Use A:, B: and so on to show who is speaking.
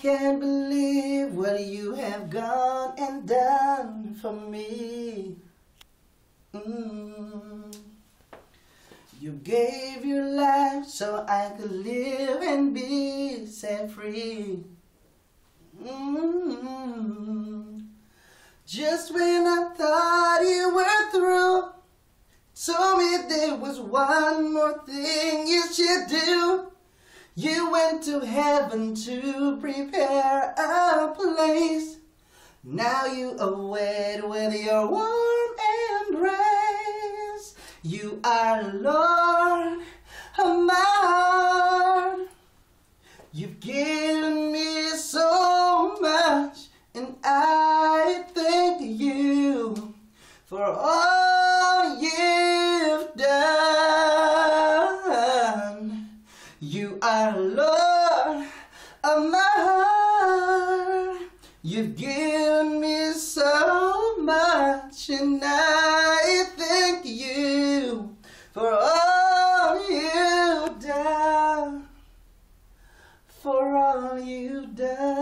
A: can't believe what you have gone and done for me. Mm. You gave your life so I could live and be set free. Mm. Just when I thought you were through, told me there was one more thing you should do. You went to heaven to prepare a place. Now you await with your warm embrace. You are Lord of heart. You've given me so much, and I thank you for all You are Lord of my heart. You've given me so much, and I thank you for all you've done. For all you've done.